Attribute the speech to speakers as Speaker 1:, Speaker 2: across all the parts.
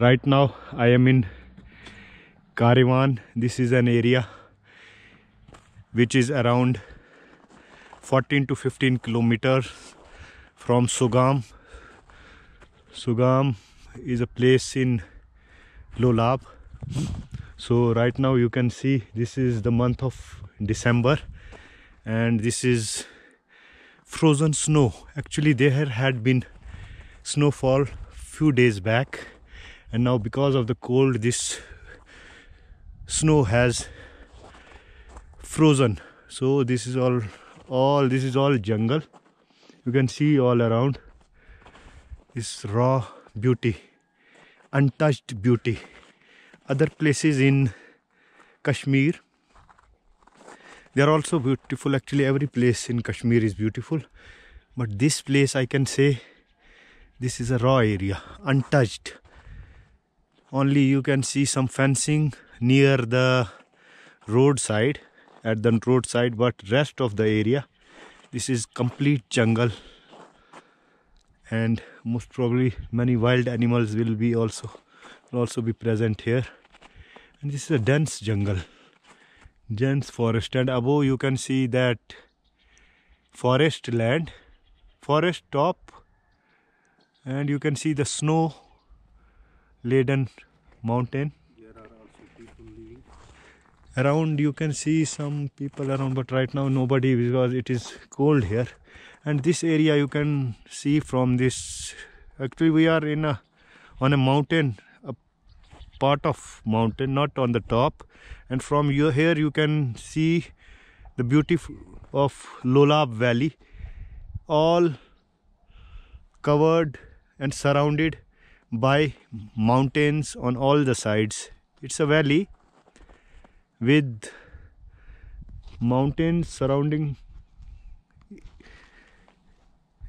Speaker 1: right now i am in Karivan. This is an area which is around 14 to 15 kilometers from Sogam. Sogam is a place in Lolab. So right now you can see this is the month of December and this is frozen snow. Actually there had been snowfall few days back and now because of the cold this snow has frozen. So this is all all this is all jungle. You can see all around this raw beauty untouched beauty. Other places in kashmir they are also beautiful. Actually every place in kashmir is beautiful. But this place i can say this is a raw area untouched only you can see some fencing near the roadside at the roadside but rest of the area this is complete jungle. And most probably many wild animals will be also will also be present here. And this is a dense jungle. Dense forest. And above you can see that forest land forest top. And you can see the snow laden mountain. Around you can see some people around but right now nobody because it is cold here. And this area you can see from this actually we are in a on a mountain a part of mountain not on the top. And from here, here you can see the beauty of Lolab valley all covered and surrounded by mountains on all the sides. It's a valley with mountains surrounding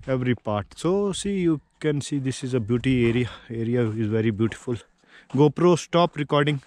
Speaker 1: every part. So see you can see this is a beauty area. Area is very beautiful. Gopro stop recording